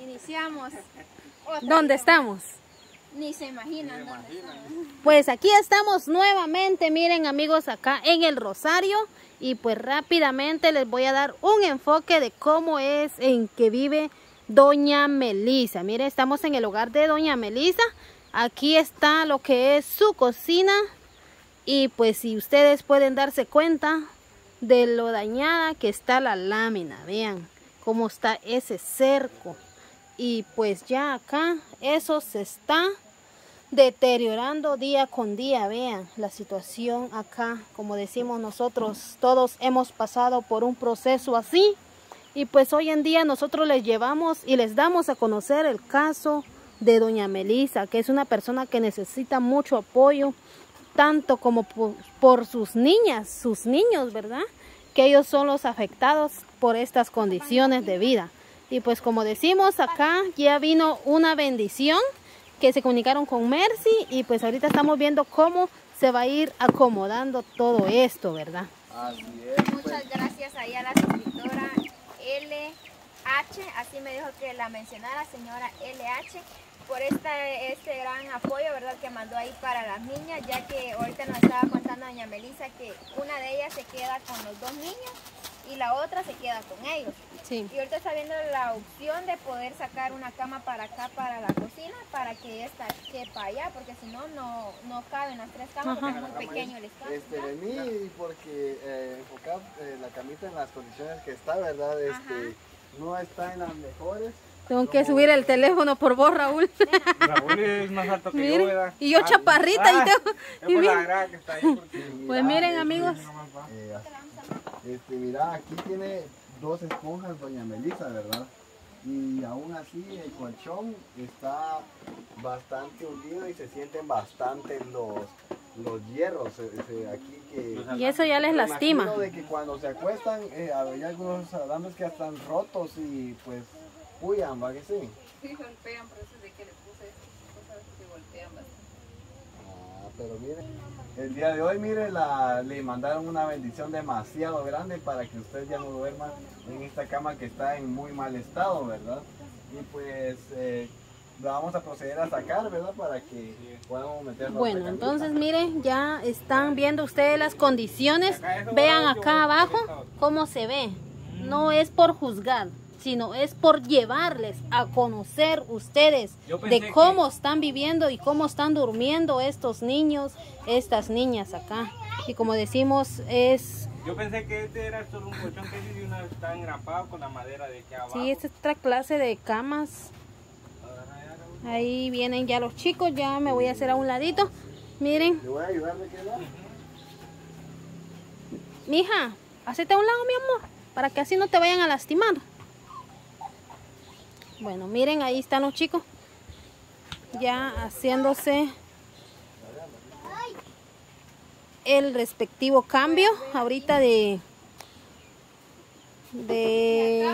Iniciamos. otra ¿Dónde estamos? Ni se imaginan dónde estamos. Pues aquí estamos nuevamente, miren amigos, acá en el Rosario. Y pues rápidamente les voy a dar un enfoque de cómo es en que vive Doña Melisa. Miren, estamos en el hogar de Doña Melisa. Aquí está lo que es su cocina. Y pues si ustedes pueden darse cuenta de lo dañada que está la lámina. Vean cómo está ese cerco. Y pues ya acá eso se está deteriorando día con día. Vean la situación acá, como decimos nosotros, todos hemos pasado por un proceso así. Y pues hoy en día nosotros les llevamos y les damos a conocer el caso de doña Melisa, que es una persona que necesita mucho apoyo, tanto como por, por sus niñas, sus niños, ¿verdad? Que ellos son los afectados por estas condiciones de vida. Y pues como decimos acá, ya vino una bendición que se comunicaron con Mercy y pues ahorita estamos viendo cómo se va a ir acomodando todo esto, ¿verdad? Así es. pues, Muchas gracias ahí a la suscriptora LH, así me dijo que la mencionara señora LH, por esta, este gran apoyo, ¿verdad? Que mandó ahí para las niñas, ya que ahorita nos estaba contando doña Melissa que una de ellas se queda con los dos niños y la otra se queda con ellos. Sí. Y ahorita está viendo la opción de poder sacar una cama para acá, para la cocina, para que esta quepa allá, porque si no, no, no caben las tres camas, porque es muy pequeño el espacio. Este, vení porque eh, enfocar eh, la camita en las condiciones que está, ¿verdad? Este, no está en las mejores. Tengo que subir el teléfono por vos, Raúl. Raúl es más alto que yo, Miren, ¿verdad? y yo Ah, chaparrita ah, y tengo- Es y por la grada que está ahí. porque- Pues Mira, miren este, amigos, eh, este, mira, aquí tiene dos esponjas doña Melissa, ¿verdad? Y aún así el colchón está bastante hundido y se sienten bastante los, los hierros eh, eh, aquí que... y eso ya les lastima. de que cuando se acuestan, eh, hay algunos alambres que ya están rotos y pues huyan, ¿va que sí? Sí, golpean, por eso es de que le puse estas cosas que golpean bastante. Ah, pero miren, el día de hoy, mire, la, le mandaron una bendición demasiado grande para que usted ya no duerma en esta cama que está en muy mal estado, ¿verdad? Y pues eh, la vamos a proceder a sacar, ¿verdad? Para que podamos meterla. Bueno, entonces miren, ya están viendo ustedes las condiciones. Vean acá abajo cómo se ve. No es por juzgar, sino es por llevarles a conocer ustedes de cómo están viviendo y cómo están durmiendo estos niños, estas niñas acá. Y como decimos, es Yo pensé que este era solo un colchón que sí, una está engrapado con la madera de aquí abajo. sí, es otra clase de camas. Ahí vienen ya los chicos, ya me voy a hacer a un ladito. Miren, Le voy a ayudar. Mija, hacete a un lado, mi amor, para que así no te vayan a lastimar. Bueno, miren, ahí están los chicos. Ya haciéndose el respectivo cambio ahorita de de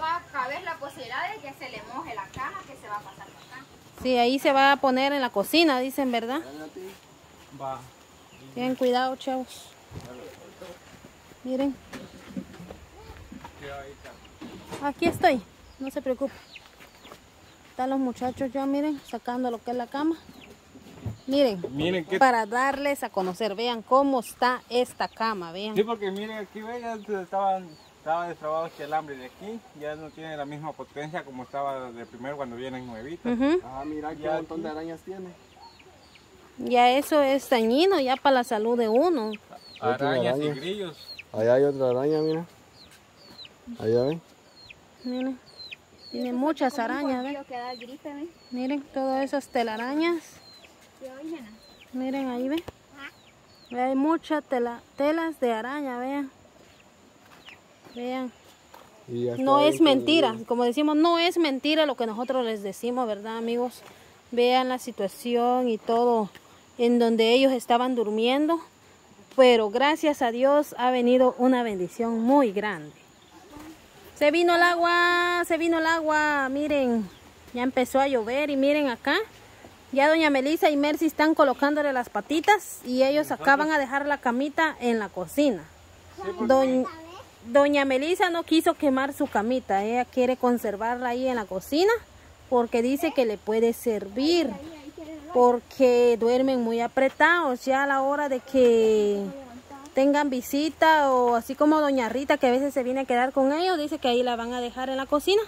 Va a la posibilidad de que se le moje la cama que se va a pasar acá. sí, ahí se va a poner en la cocina, dicen, ¿verdad? Va. Ten cuidado, chavos. Miren, aquí estoy, no se preocupe. Están los muchachos ya, miren, sacando lo que es la cama. Miren, Miren que... para darles a conocer, vean cómo está esta cama, vean. Sí, porque miren aquí, ve, ya estaban, estaba destrabado este alambre de aquí. Ya no tiene la misma potencia como estaba de primero cuando vienen nuevitas. Ah, mira qué montón de arañas tiene. Ya eso es dañino ya para la salud de uno. Arañas y araña. grillos. Allá hay otra araña, mira. Allá ven. Miren, tiene muchas arañas, ven. Quiero que da gripe, ¿ven? Miren, todas esas telarañas. Miren ahí, ven. Hay muchas tela, telas de araña, vean. Vean. No es mentira, como decimos, no es mentira lo que nosotros les decimos, ¿verdad, amigos? Vean la situación y todo en donde ellos estaban durmiendo, pero gracias a Dios ha venido una bendición muy grande. Se vino el agua, se vino el agua, miren, ya empezó a llover y miren acá, ya doña Melissa y Mercy están colocándole las patitas y ellos acaban a dejar la camita en la cocina. Doñ- Doña Melissa no quiso quemar su camita, ella quiere conservarla ahí en la cocina porque dice que le puede servir porque duermen muy apretados ya a la hora de que tengan visita o así como doña Rita que a veces se viene a quedar con ellos, dice que ahí la van a dejar en la cocina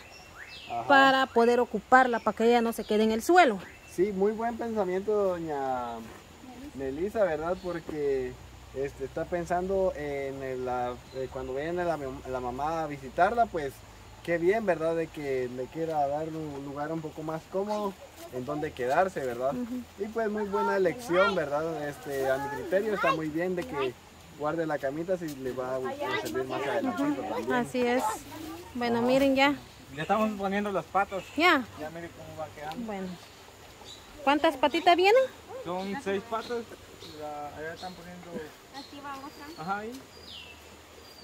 para poder ocuparla, para que ella no se quede en el suelo. Sí, muy buen pensamiento, doña Melissa, ¿verdad? Porque este, está pensando en la, eh, cuando viene la, la mamá a visitarla, pues qué bien, ¿verdad? De que le quiera dar un lugar un poco más cómodo en donde quedarse, ¿verdad? Y pues muy buena elección, ¿verdad? Este, a mi criterio está muy bien de que guarde la camita si le va a servir más adelantito también. Así es. Bueno, miren ya, Le estamos poniendo las patas. ya. Ya miren cómo va quedando. Bueno. ¿Cuántas patitas vienen? Son seis patas. La- allá están poniendo. Aquí vamos a... Ajá, ahí.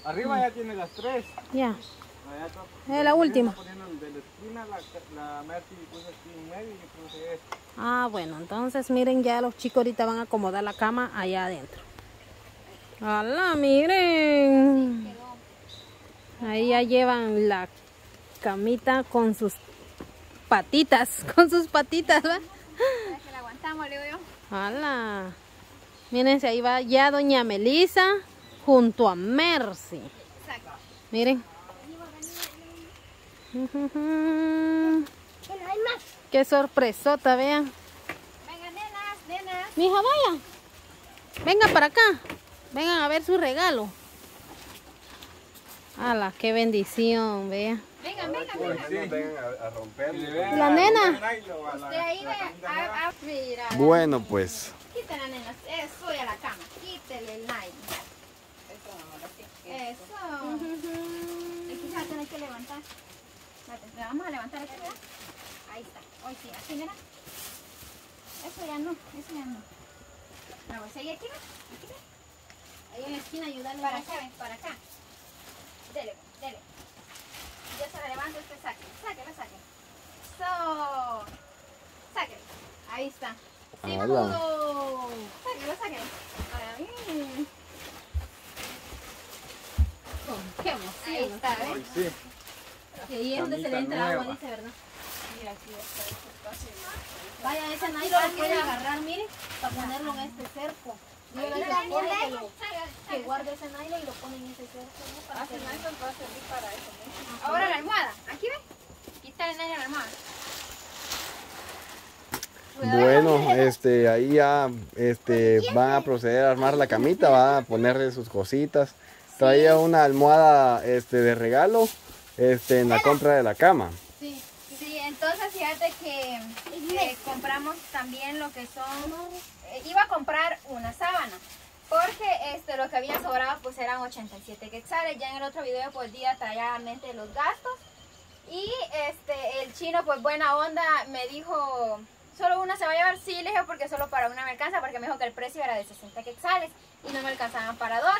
Arriba ya tiene las tres. Ya. Allá está- Es la última. está poniendo el de la esquina, la, la Mercy puso aquí en medio y yo puse. Ah, bueno, entonces miren, ya los chicos ahorita van a acomodar la cama allá adentro. ¡Hala, miren! Ahí ya llevan la camita con sus patitas, con sus patitas, ¿va? Ya que la aguantamos, le digo yo. ¡Hala! Mírense, ahí va ya doña Melisa junto a Mercy. Exacto. Miren. Qué sorpresota, vean. Venga, nenas, nenas. Mija, vaya. Venga para acá. Vengan a ver su regalo. ¡Hala, qué bendición, vea! Vengan, vengan, vengan. ejemplo, vengan a, a romper. La nena. De ahí a, a, mira. Bueno, pues Quítela, nenas. Eso, a la cama. Quítele el nylon. Eso. Y quizás tenés que levantar. Espérate, le vamos a levantar aquí, ¿verdad? Ahí está. Hoy sí, así, mira. Eso ya no, eso ya no. La bolsa ahí aquí. Aquí. La. Para acá, ven, para acá. Dele, dele. Yo se la levanto, usted saque. Sáquelo, saque. So. Sáquelo. Ahí está. Sí, Ala. pudo. Sáquelo, sáquelo. Para mí. Qué emoción. Ahí está. Y ahí es donde se le entra agua, dice, ¿verdad? Mira, aquí está este espacio. Vaya, ese nadie lo puede agarrar, mire, para ponerlo en este cerco. Digo mira, que, que y lo pone en ese cerco. que- va a servir para eso. ¿no? Ahora la almohada. Aquí ves. Quítale nadie la almohada. Bueno, este, ahí ya este, van a proceder a armar la camita, van a ponerle sus cositas. Traía una almohada este, de regalo este, en la compra de la cama. Sí, sí, entonces fíjate que eh, compramos también lo que son, iba a comprar una sábana, porque este, lo que había sobrado pues eran 87 quetzales, ya en el otro video pues di detalladamente los gastos, y este, el chino pues buena onda me dijo, solo una se va a llevar, sí, le dije porque solo para una me alcanza, porque me dijo que el precio era de 60 quetzales, y no me alcanzaban para dos,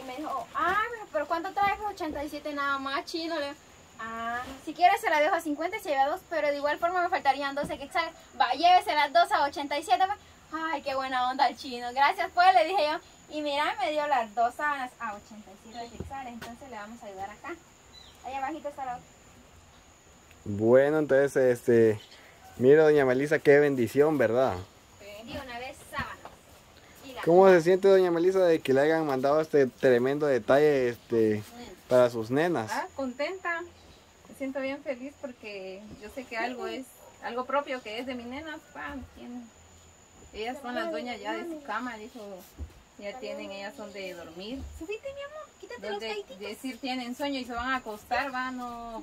y me dijo, ah, pero ¿cuánto traes? 87 nada más, chino, le Ah, si quieres se la dejo a 50 y se lleva dos, pero de igual forma me faltarían 12 quetzales. Va, llévese las dos a 87. Ay, qué buena onda el chino. Gracias, pues, le dije yo. Y mira, me dio las dos sábanas a 87 quetzales. Entonces le vamos a ayudar acá. Ahí abajito está la otra. Bueno, entonces, este, mire, doña Melissa, qué bendición, ¿verdad? Y una vez sábanas. Y la- ¿Cómo se siente, doña Melissa, de que le hayan mandado este tremendo detalle este, para sus nenas? Ah, contenta. Me siento bien feliz porque yo sé que algo es, algo propio que es de mi nena, pa, tiene- Ellas son las dueñas ya de su cama, dijo, ya tienen, ellas son de dormir. Subite, mi amor. Quítate los Donde caititos. decir tienen sueño y se van a acostar, va, no,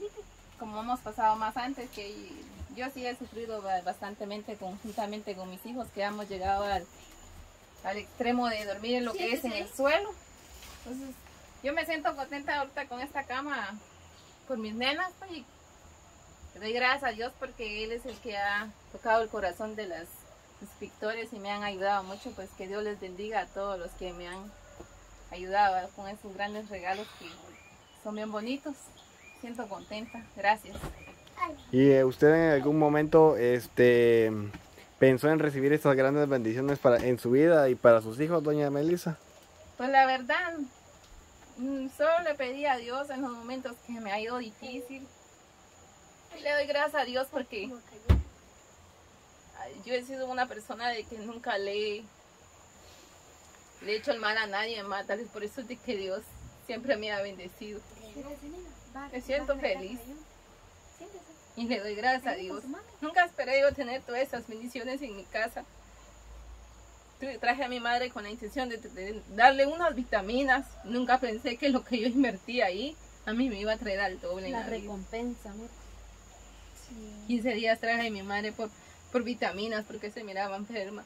como hemos pasado más antes, que yo sí he sufrido ba- bastantemente conjuntamente con mis hijos, que hemos llegado al, al extremo de dormir en lo que es en el suelo. Entonces, yo me siento contenta ahorita con esta cama por mis nenas, pues, y doy gracias a Dios porque Él es el que ha tocado el corazón de las suscriptores y me han ayudado mucho, pues que Dios les bendiga a todos los que me han ayudado con esos grandes regalos que son bien bonitos. Siento contenta, gracias. ¿Y eh, usted en algún momento este, pensó en recibir estas grandes bendiciones para, en su vida y para sus hijos, doña Melissa? Pues la verdad, mm, solo le pedí a Dios en los momentos que me ha ido difícil, Le doy gracias a Dios porque yo he sido una persona de que nunca le, le he hecho el mal a nadie, más tal vez por eso de que Dios siempre me ha bendecido. Me siento feliz y le doy gracias a Dios. Nunca esperé yo tener todas esas bendiciones en mi casa. Traje a mi madre con la intención de, de darle unas vitaminas. Nunca pensé que lo que yo invertí ahí a mí me iba a traer al doble. La la recompensa, mira. 15 días traje a mi madre por, por vitaminas porque se miraba enferma.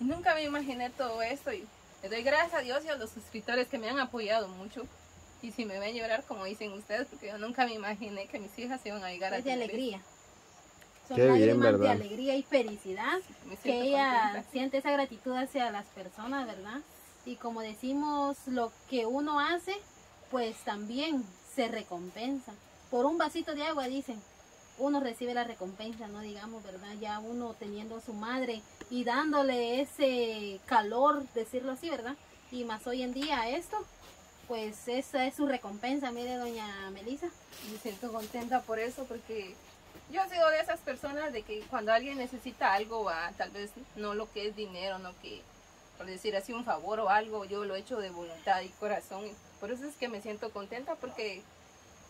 Y nunca me imaginé todo esto y le doy gracias a Dios y a los suscriptores que me han apoyado mucho. Y si me ven llorar como dicen ustedes, porque yo nunca me imaginé que mis hijas se iban a llegar a Es de tener alegría. Son Qué bien, lágrimas de ¿verdad? alegría y felicidad. Me que siento ella contenta. siente esa gratitud hacia las personas, ¿verdad? Y como decimos, lo que uno hace, pues también se recompensa. Por un vasito de agua, dicen, uno recibe la recompensa, no digamos, ¿verdad? Ya uno teniendo a su madre y dándole ese calor, decirlo así, ¿verdad? Y más hoy en día esto, pues esa es su recompensa, mire, doña Melissa. Me siento contenta por eso porque yo he sido de esas personas de que cuando alguien necesita algo, tal vez no lo que es dinero, no que por decir así un favor o algo, yo lo he hecho de voluntad y corazón. por eso es que me siento contenta porque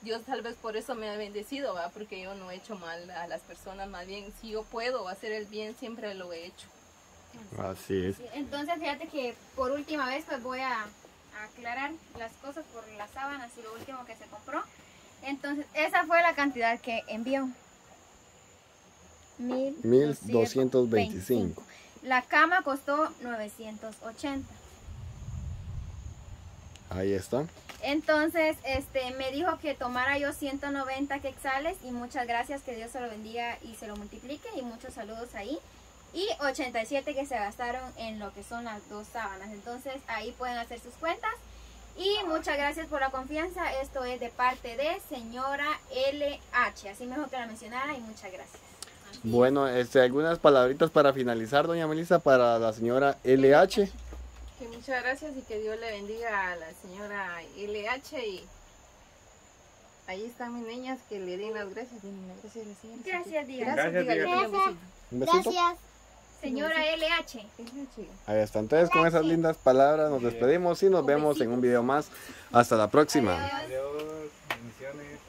Dios tal vez por eso me ha bendecido, va, porque yo no he hecho mal a las personas, más bien si yo puedo hacer el bien siempre lo he hecho. Así es. Entonces, fíjate que por última vez pues voy a, a aclarar las cosas por las sábanas y lo último que se compró. Entonces, esa fue la cantidad que envió. 1225. La cama costó 980. Ahí está. Entonces, este, me dijo que tomara yo 190 quetzales y muchas gracias, que Dios se lo bendiga y se lo multiplique y muchos saludos ahí. Y 87 que se gastaron en lo que son las dos sábanas. Entonces, ahí pueden hacer sus cuentas. Y muchas gracias por la confianza. Esto es de parte de señora LH. Así mejor que la mencionara y muchas gracias. Bueno, este, algunas palabritas para finalizar, doña Melissa, para la señora LH. Que muchas gracias y que Dios le bendiga a la señora LH y ahí están mis niñas que le den las gracias. Gracias señora. Gracias, diga. Gracias, Gracias. Señora LH. LH. Ahí está. Entonces, con esas lindas palabras nos despedimos y nos vemos en un video más. Hasta la próxima. Adiós, bendiciones.